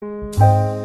Música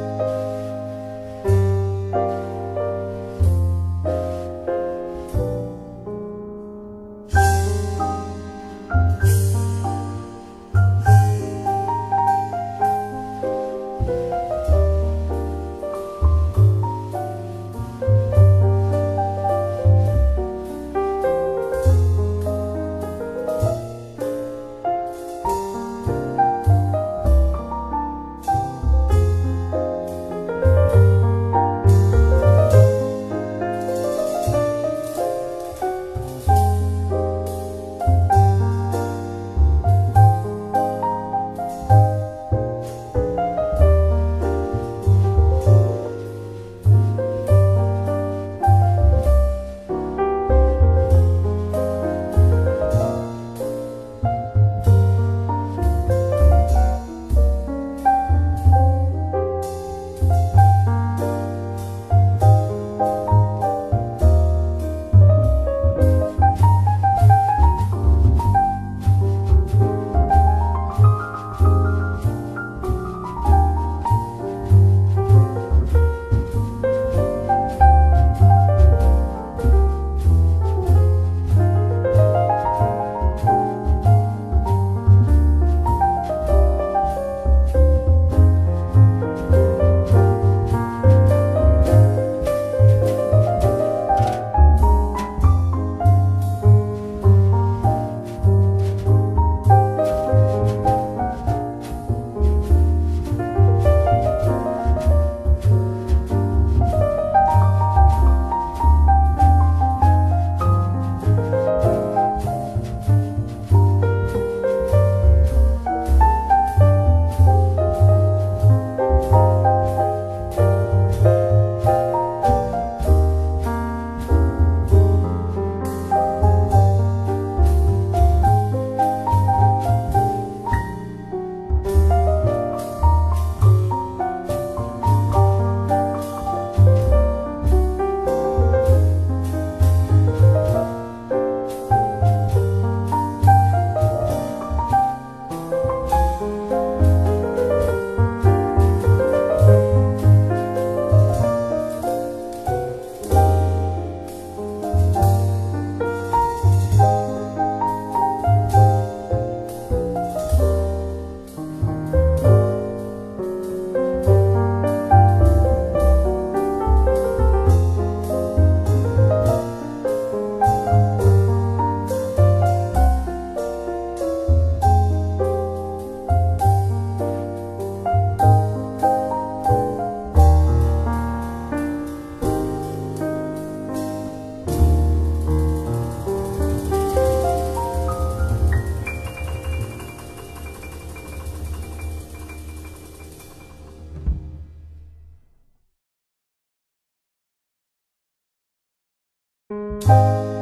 嗯。